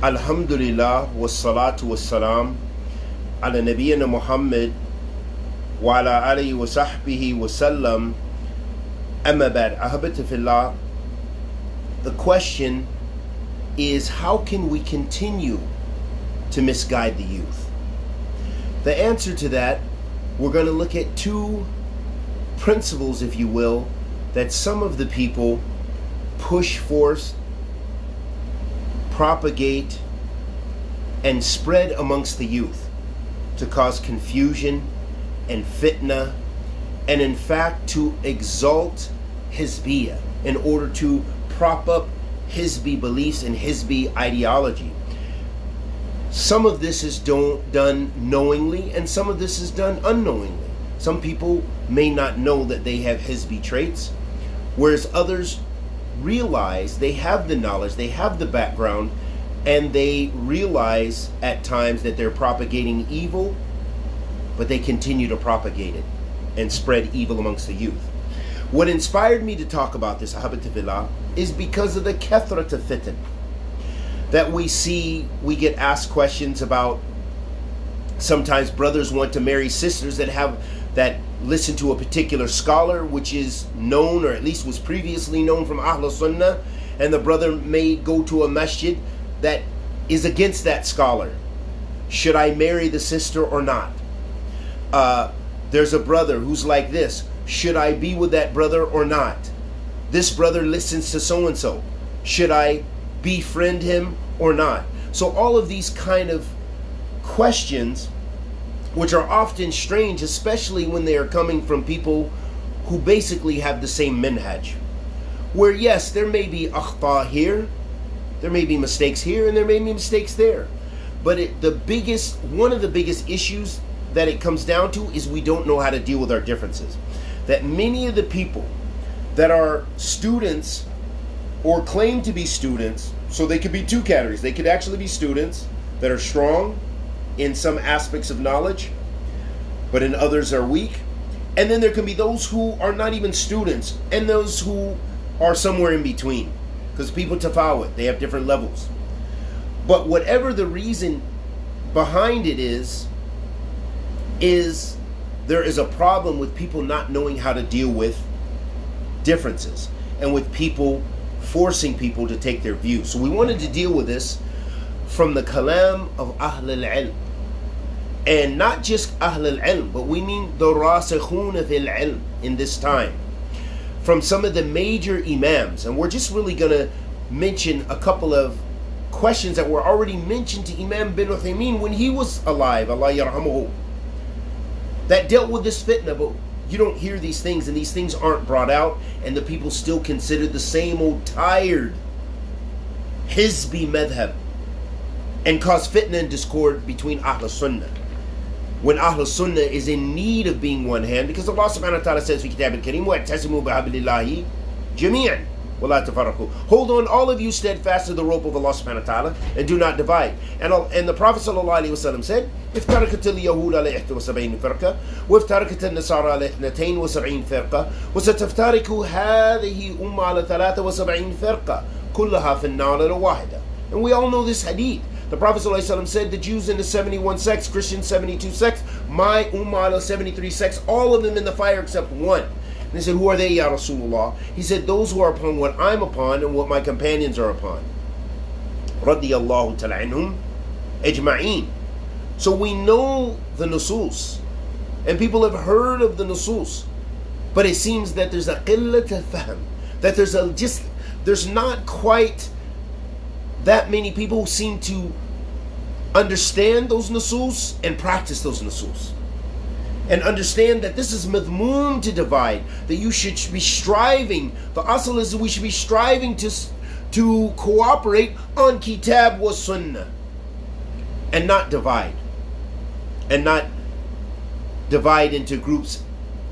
Alhamdulillah wassalatu wassalam ala nabiyyina Muhammad wa ala alihi wa sahbihi wa sallam. Amma ba'd the question is how can we continue to misguide the youth? The answer to that we're going to look at two principles if you will that some of the people push forth propagate and spread amongst the youth to cause confusion and fitna and in fact to exalt Hizbiyah in order to prop up Hizbi beliefs and Hizbi ideology. Some of this is don't, done knowingly and some of this is done unknowingly. Some people may not know that they have Hizbi traits, whereas others realize they have the knowledge, they have the background, and they realize at times that they're propagating evil, but they continue to propagate it and spread evil amongst the youth. What inspired me to talk about this, Ahabatifillah, is because of the kethrat of fitan that we see, we get asked questions about sometimes brothers want to marry sisters that have that listen to a particular scholar which is known or at least was previously known from Ahl Sunnah and the brother may go to a masjid that is against that scholar. Should I marry the sister or not? Uh, there's a brother who's like this. Should I be with that brother or not? This brother listens to so and so. Should I befriend him or not? So, all of these kind of questions which are often strange, especially when they are coming from people who basically have the same minhaj. Where, yes, there may be akhta here, there may be mistakes here, and there may be mistakes there. But it, the biggest, one of the biggest issues that it comes down to is we don't know how to deal with our differences. That many of the people that are students or claim to be students, so they could be two categories. They could actually be students that are strong in some aspects of knowledge, but in others are weak. And then there can be those who are not even students and those who are somewhere in between. Because people tafawit, they have different levels. But whatever the reason behind it is, is there is a problem with people not knowing how to deal with differences and with people forcing people to take their view. So we wanted to deal with this from the kalam of Ahl al-Ilm and not just Ahl al-Ilm, but we mean the Rasikhun fil Ilm in this time. From some of the major Imams, and we're just really going to mention a couple of questions that were already mentioned to Imam bin Uthaymeen when he was alive, Allah yarhamuhu, that dealt with this fitna, but you don't hear these things, and these things aren't brought out, and the people still consider the same old tired Hizbi madhab and cause fitna and discord between Ahl Sunnah when Ahl Sunnah is in need of being one hand because Allah subhanahu wa ta'ala says in Kitab al-Kareem وَاعْتَسِمُوا بِحَبْلِ اللَّهِ جَمِيعًا وَلَا تَفَرَّقُوا Hold on all of you steadfast to the rope of Allah subhanahu wa ta'ala and do not divide. And, and the Prophet sallallahu alayhi wa sallam said افتركت اليهود على 71 فرقة وافتركت النصارى على 72 فرقة وستفترك هذه أمة على 73 فرقة كلها في النار الواحدة And we all know this hadith the Prophet ﷺ said the Jews in the 71 sects, Christians 72 sects, my Ummah 73 sects, all of them in the fire except one. And they said, Who are they, Ya Rasulullah? He said, Those who are upon what I'm upon and what my companions are upon. Radiyallahu ta'ala ajma'een. So we know the nusus. And people have heard of the nusus. But it seems that there's a qillat fahm. That there's a just, there's not quite that many people seem to understand those nusus and practice those nusus. And understand that this is madmoon to divide, that you should be striving. The asal is that we should be striving to, to cooperate on kitab wa sunnah and not divide. And not divide into groups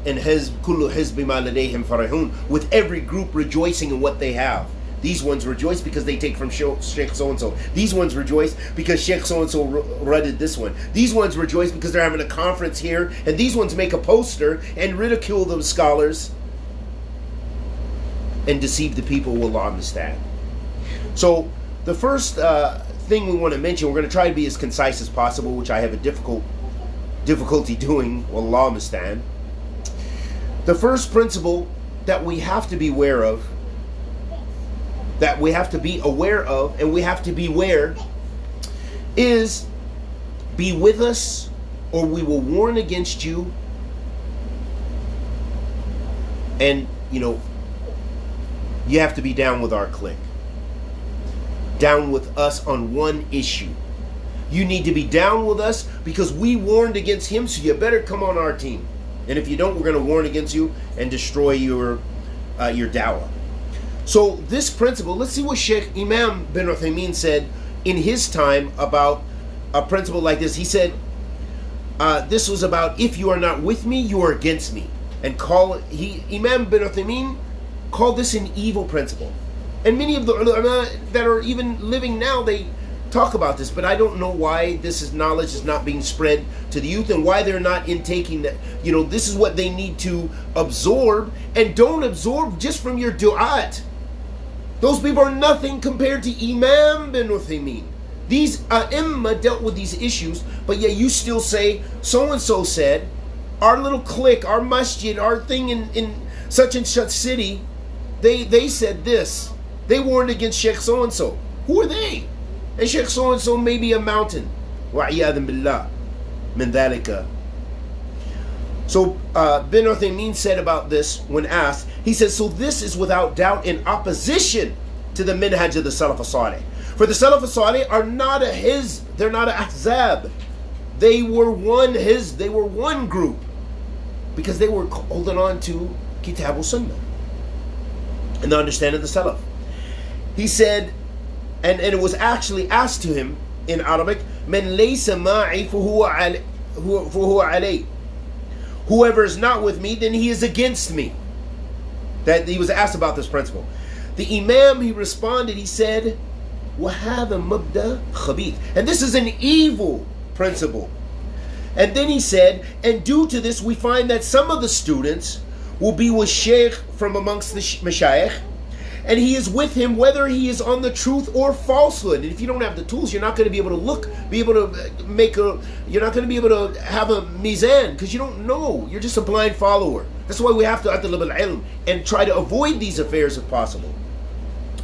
and hizb kullu hizbi ma farihun with every group rejoicing in what they have. These ones rejoice because they take from Sheikh so and so. These ones rejoice because Sheikh so and so redded this one. These ones rejoice because they're having a conference here. And these ones make a poster and ridicule those scholars and deceive the people. Will understand. So the first uh, thing we want to mention, we're going to try to be as concise as possible, which I have a difficult difficulty doing. Allah mistan. The first principle that we have to be aware of, that we have to be aware of, and we have to beware, is be with us, or we will warn against you. And you know, you have to be down with our clique down with us on one issue. You need to be down with us because we warned against him, so you better come on our team. And if you don't, we're going to warn against you and destroy your uh, your dawah. So this principle, let's see what Sheikh Imam bin Uthaymeen said in his time about a principle like this. He said, uh, "This was about if you are not with me, you are against me." And call he Imam bin Uthaymeen called this an evil principle. And many of the ulama that are even living now, they talk about this, but I don't know why this is knowledge is not being spread to the youth and why they're not intaking that. You know, this is what they need to absorb, and don't absorb just from your du'at. Those people are nothing compared to Imam bin Uthaymeen. These ai dealt with these issues, but yet you still say so and so said, our little clique, our masjid, our thing in, in such and such city, they they said this. They warned against Sheikh so and so. Who are they? And Sheikh so and so may be a mountain. وَعِيَاذٍ بِاللَّهِ مِنْ ذَلِكَ so uh, Bin Uthaymeen said about this when asked, he says, so this is without doubt in opposition to the minhaj of the Salaf Salih. For the Salaf Salih are not a his, they're not a ahzab. They were one his, they were one group because they were holding on to Kitab al-Sunnah and the understanding of the Salaf. He said, and, and it was actually asked to him in Arabic, من ليس معي فهو فهو علي. Whoever is not with me, then he is against me. That he was asked about this principle. The Imam, he responded, he said, Wahada mubda khabith. And this is an evil principle. And then he said, and due to this, we find that some of the students will be with Sheikh from amongst the mashaikh and he is with him whether he is on the truth or falsehood. And if you don't have the tools, you're not going to be able to look, be able to uh, make a, you're not going to be able to have a mizan because you don't know. You're just a blind follower. That's why we have to atlab al-ilm and try to avoid these affairs if possible.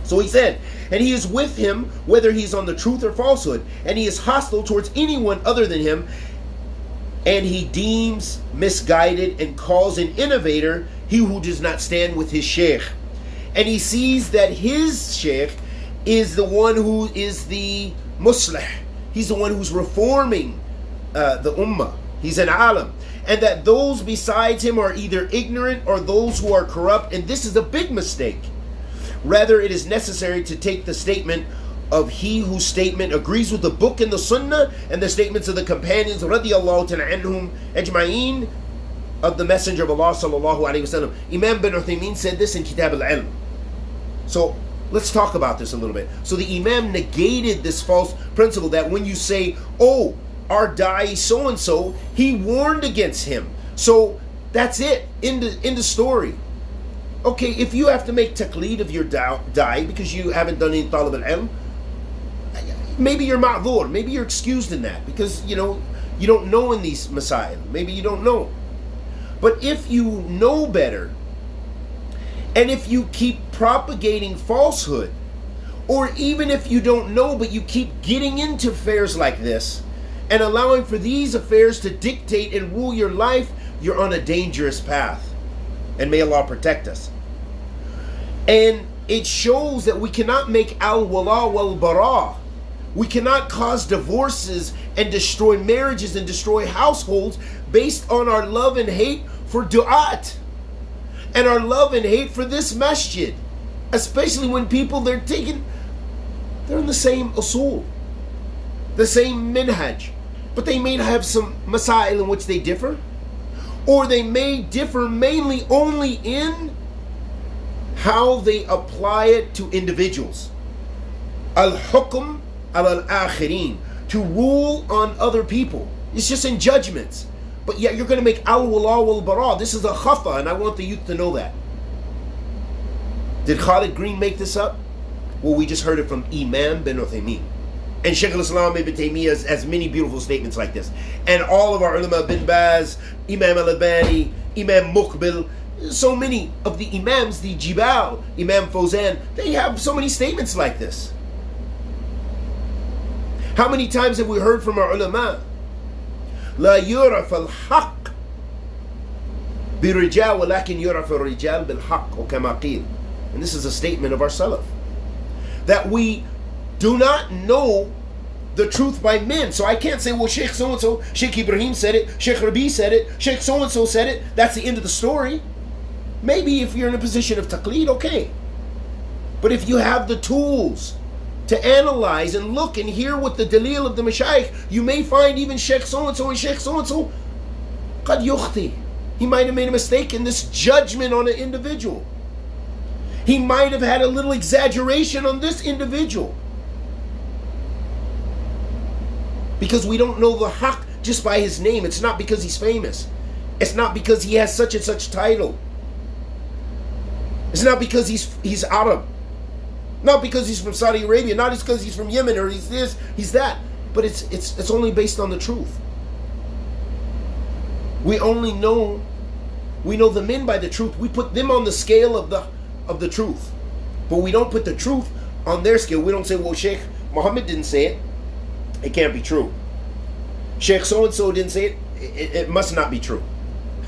So he said, and he is with him whether he's on the truth or falsehood, and he is hostile towards anyone other than him, and he deems misguided and calls an innovator he who does not stand with his sheikh and he sees that his sheikh is the one who is the muslih. He's the one who's reforming uh, the ummah. He's an alim. And that those besides him are either ignorant or those who are corrupt. And this is a big mistake. Rather, it is necessary to take the statement of he whose statement agrees with the book and the sunnah and the statements of the companions radiallahu anhum ajma'een of the messenger of Allah sallallahu alayhi wasallam. Imam bin Uthaymeen said this in Kitab al-Ilm. So let's talk about this a little bit. So the Imam negated this false principle that when you say, oh, our da'i so and so, he warned against him. So that's it. In the in the story. Okay, if you have to make taqleed of your da'i because you haven't done any talib al-ilm, maybe you're ma'dhur, maybe you're excused in that because you know you don't know in these masail. Maybe you don't know. But if you know better, and if you keep propagating falsehood, or even if you don't know but you keep getting into affairs like this and allowing for these affairs to dictate and rule your life, you're on a dangerous path. And may Allah protect us. And it shows that we cannot make al wala wal bara. We cannot cause divorces and destroy marriages and destroy households based on our love and hate for du'at and our love and hate for this masjid. Especially when people they're taking they're in the same usul, the same minhaj, but they may have some masail in which they differ, or they may differ mainly only in how they apply it to individuals. Al hukm al akhirin to rule on other people. It's just in judgments. But yet you're going to make al wala wal bara. This is a khafa, and I want the youth to know that. Did Khalid Green make this up? Well, we just heard it from Imam bin Uthaymeen. And Sheikh al-Islam ibn Taymiyyah has, has, many beautiful statements like this. And all of our ulama, bin Baz, Imam al-Albani, Imam Muqbil, so many of the Imams, the Jibal, Imam Fawzan, they have so many statements like this. How many times have we heard from our ulama? لا يعرف الحق برجال ولكن يعرف الرجال بالحق وكما قيل. And this is a statement of our Salaf. That we do not know the truth by men. So I can't say, well, Sheikh so and so, Sheikh Ibrahim said it, Sheikh Rabi said it, Sheikh so and so said it. That's the end of the story. Maybe if you're in a position of taqleed, okay. But if you have the tools to analyze and look and hear what the dalil of the mashayikh, you may find even Sheikh so and so and Sheikh so and so, qad yukhti. He might have made a mistake in this judgment on an individual. He might have had a little exaggeration on this individual. because we don't know the haq just by his name. It's not because he's famous. It's not because he has such and such title. It's not because he's he's Arab. Not because he's from Saudi Arabia. Not just because he's from Yemen or he's this, he's that. But it's it's it's only based on the truth. We only know we know the men by the truth. We put them on the scale of the of the truth. But we don't put the truth on their scale. We don't say, well, Sheikh Muhammad didn't say it. It can't be true. Sheikh so and so didn't say it. it. It must not be true.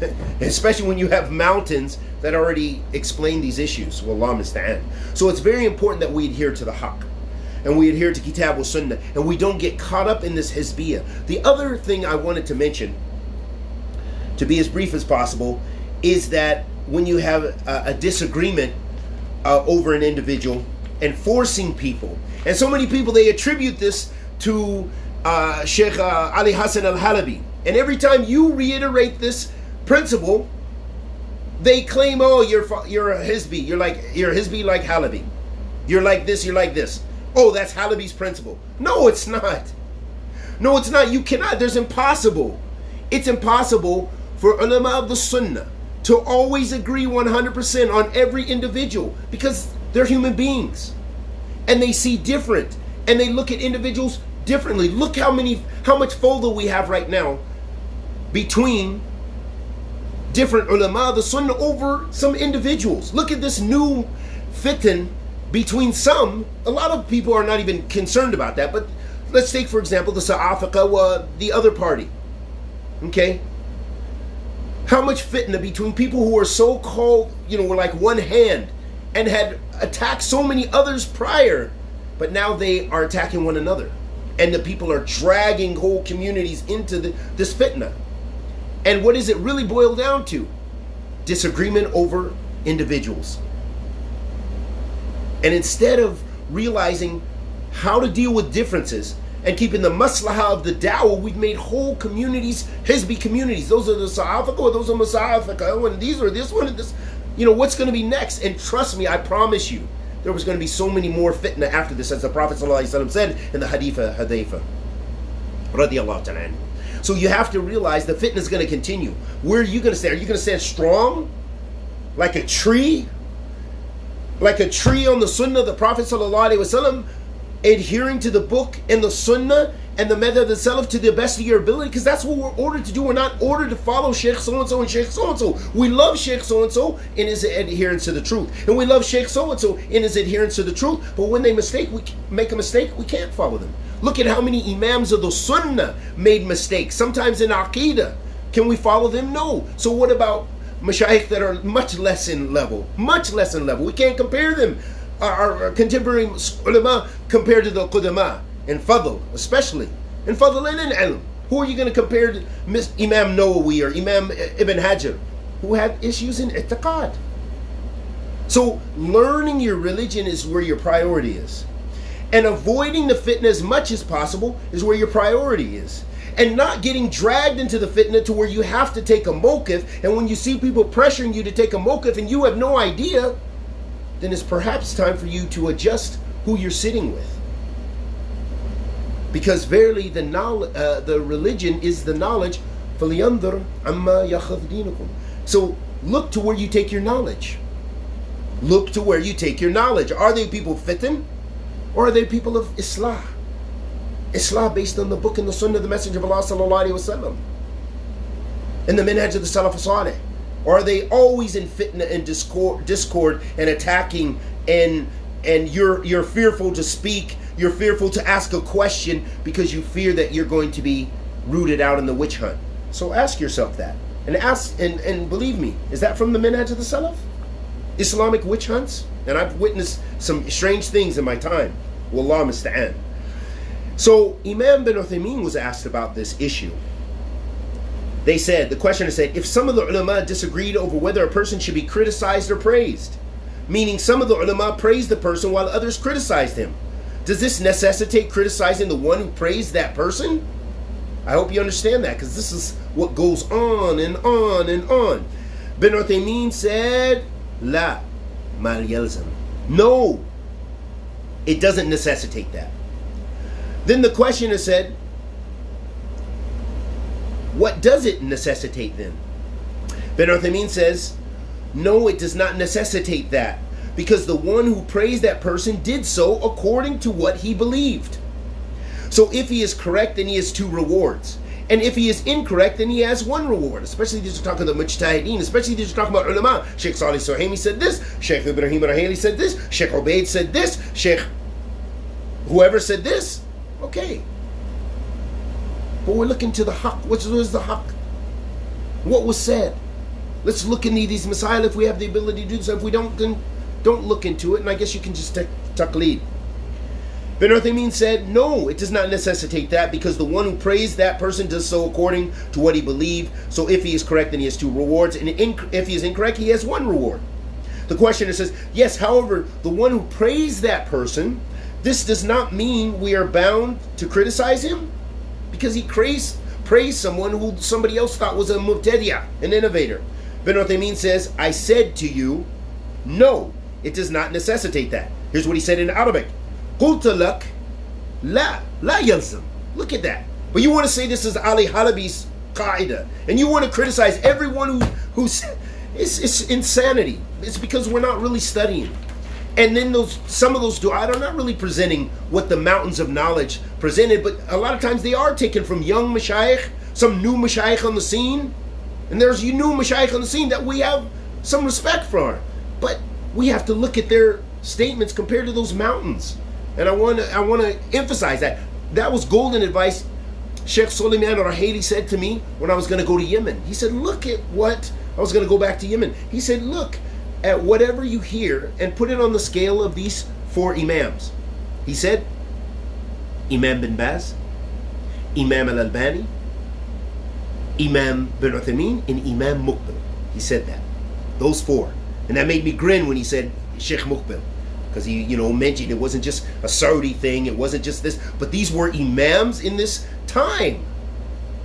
Especially when you have mountains that already explain these issues. Wallah musta'an. So it's very important that we adhere to the haqq. And we adhere to Kitab Sunnah. And we don't get caught up in this hizbiyah. The other thing I wanted to mention, to be as brief as possible, is that when you have a, a disagreement uh, over an individual and forcing people, and so many people they attribute this to uh, Sheikh uh, Ali Hassan al Halabi. And every time you reiterate this principle, they claim, oh, you're you're a Hizbi. You're like you're a Hizbi like Halabi. You're like this. You're like this. Oh, that's Halabi's principle. No, it's not. No, it's not. You cannot. There's impossible. It's impossible for ulama of the Sunnah to always agree 100% on every individual because they're human beings and they see different and they look at individuals differently. Look how many, how much fawda we have right now between different ulama, the sunnah, over some individuals. Look at this new fitan between some. A lot of people are not even concerned about that, but let's take, for example, the Saa'fiqa, uh, the other party. Okay? How much fitna between people who are so called, you know, were like one hand and had attacked so many others prior, but now they are attacking one another and the people are dragging whole communities into the, this fitna. And what does it really boil down to? Disagreement over individuals. And instead of realizing how to deal with differences and keeping the maslahah of the dawah, we've made whole communities, Hizbi communities. Those are the Saa'fiqa, those are the Masaafiqa, oh, and these are this one and this. You know, what's going to be next? And trust me, I promise you, there was going to be so many more fitna after this, as the Prophet ﷺ said in the Hadith of Hudhayfah. So you have to realize the fitness is going to continue. Where are you going to stand? Are you going to stand strong? Like a tree? Like a tree on the sunnah of the Prophet ﷺ, adhering to the book and the sunnah and the method of the salaf to the best of your ability because that's what we're ordered to do. We're not ordered to follow Sheikh so and so and Sheikh so and so. We love Sheikh so and so in his adherence to the truth, and we love Sheikh so and so in his adherence to the truth. But when they mistake, we make a mistake, we can't follow them. Look at how many imams of the Sunnah made mistakes. Sometimes in Aqidah, can we follow them? No. So what about mashayikh that are much less in level, much less in level? We can't compare them. Our, our contemporary ulama compared to the qudama and fadl, especially in fadl and ilm. Who are you going to compare to Imam Nawawi or Imam Ibn Hajar, who had issues in itiqad? So learning your religion is where your priority is. And avoiding the fitna as much as possible is where your priority is. And not getting dragged into the fitna to where you have to take a mokif, and when you see people pressuring you to take a mokif and you have no idea, then it's perhaps time for you to adjust who you're sitting with. Because verily the knowledge, uh, the religion is the knowledge. So look to where you take your knowledge. Look to where you take your knowledge. Are they people fitin? Or are they people of Islam? Islam based on the book and the sunnah of the Messenger of Allah sallallahu. And the minhaj of the Salaf Salih. Or are they always in fitna and discord, discord and attacking and and you're you're fearful to speak, you're fearful to ask a question because you fear that you're going to be rooted out in the witch hunt. So ask yourself that. And ask and, and believe me, is that from the minhaj of the Salaf? Islamic witch hunts? And I've witnessed some strange things in my time. Wallah musta'an. So Imam bin Uthaymeen was asked about this issue. They said, the questioner said, if some of the ulama disagreed over whether a person should be criticized or praised, meaning some of the ulama praised the person while others criticized him, does this necessitate criticizing the one who praised that person? I hope you understand that because this is what goes on and on and on. Bin Uthaymeen said, La yalzam. No, it doesn't necessitate that. Then the questioner said, What does it necessitate then? Bin Uthaymeen says, No, it does not necessitate that, because the one who praised that person did so according to what he believed. So if he is correct, then he has two rewards. And if he is incorrect, then he has one reward. Especially these are talking about the mujtahideen, especially these are talking about ulama. Sheikh Salih Suhaimi said this, Sheikh Ibrahim Rahili said this, Sheikh Ubaid said this, Sheikh whoever said this. Okay. But we're looking to the haq. What was the haq? What was said? Let's look into these masail if we have the ability to do so. If we don't, then don't look into it, and I guess you can just take taqleed. Bin Uthaymeen said, no, it does not necessitate that because the one who praised that person does so according to what he believed. So if he is correct, then he has two rewards. And if he is incorrect, he has one reward. The questioner says, yes, however, the one who praised that person, this does not mean we are bound to criticize him because he praised, praised someone who somebody else thought was a mubtadiya, an innovator. Bin Uthaymeen says, I said to you, no, it does not necessitate that. Here's what he said in Arabic. قلت لك لا لا يلزم look at that but you want to say this is Ali Halabi's qaida and you want to criticize everyone who who's it's, it's insanity it's because we're not really studying and then those some of those du'at are not really presenting what the mountains of knowledge presented but a lot of times they are taken from young mashayikh some new mashayikh on the scene and there's new mashayikh on the scene that we have some respect for but we have to look at their statements compared to those mountains and I want to I want to emphasize that that was golden advice Sheikh Suleiman Rahili said to me when I was going to go to Yemen. He said, "Look at what I was going to go back to Yemen." He said, "Look at whatever you hear and put it on the scale of these four imams." He said, Imam bin Baz, Imam al-Albani, Imam bin Uthaymeen, and Imam Muqbil. He said that. Those four. And that made me grin when he said Sheikh Muqbil because he, you know, mentioned it wasn't just a Saudi thing, it wasn't just this, but these were imams in this time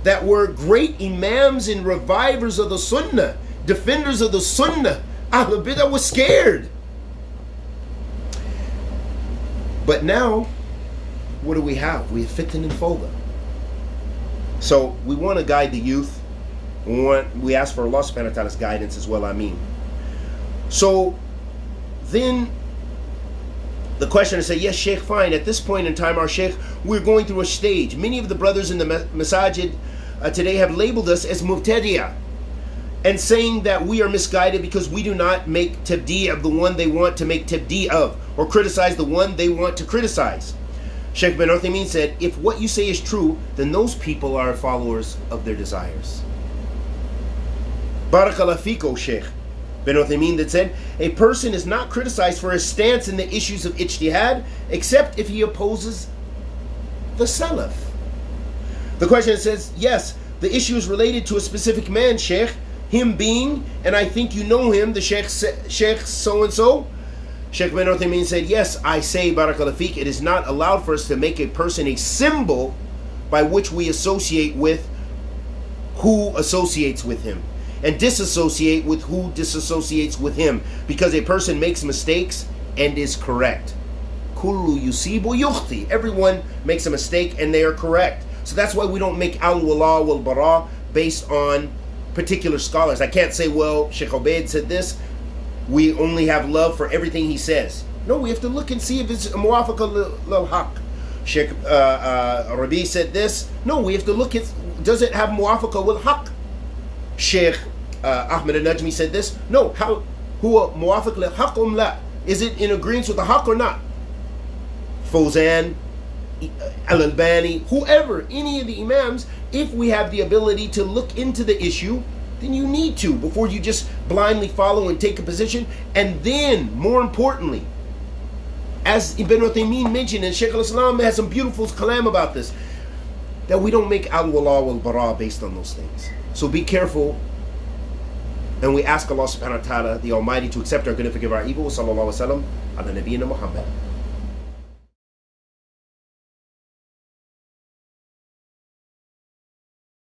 that were great imams and revivers of the Sunnah, defenders of the Sunnah. Ahl Bidah was scared. But now, what do we have? We have Fitan and Foga. So we want to guide the youth. We want we ask for Allah subhanahu wa ta'ala's guidance as well, I mean. So then the questioner said, Yes, Sheikh, fine. At this point in time, our Sheikh, we're going through a stage. Many of the brothers in the masajid uh, today have labeled us as mubtadi'ah and saying that we are misguided because we do not make tabdi of the one they want to make tabdi of or criticize the one they want to criticize. Sheikh bin Uthaymeen said, if what you say is true, then those people are followers of their desires. Barakallah fiko, Sheikh. Bin Uthaymeen that said, a person is not criticized for his stance in the issues of ijtihad except if he opposes the Salaf. The question says, yes, the issue is related to a specific man, Sheikh, him being, and I think you know him, the Sheikh, Sheikh so-and-so. Sheikh Bin Uthaymeen said, yes, I say, Barakallah it is not allowed for us to make a person a symbol by which we associate with who associates with him and disassociate with who disassociates with him because a person makes mistakes and is correct. Kullu yusibu yukhti. Everyone makes a mistake and they are correct. So that's why we don't make al wala wal bara based on particular scholars. I can't say, well, Sheikh Obaid said this. We only have love for everything he says. No, we have to look and see if it's muwafaqa lil haq. Sheikh uh, uh, Rabi said this. No, we have to look at does it have muwafaqa with haq? Sheikh uh, Ahmed al-Najmi said this. No, how huwa muwafiq li haq um la? Is it in agreement with the haq or not? Fawzan, Al-Albani, whoever, any of the imams, if we have the ability to look into the issue, then you need to before you just blindly follow and take a position. And then, more importantly, as Ibn Uthaymeen mentioned, and Sheikh al-Islam has some beautiful kalam about this, that we don't make al-wala wal-bara based on those things. So be careful. And we ask Allah subhanahu wa ta'ala, the Almighty, to accept our good and forgive our evil. Sallallahu alaihi wasallam. Ala nabiyyina Muhammad.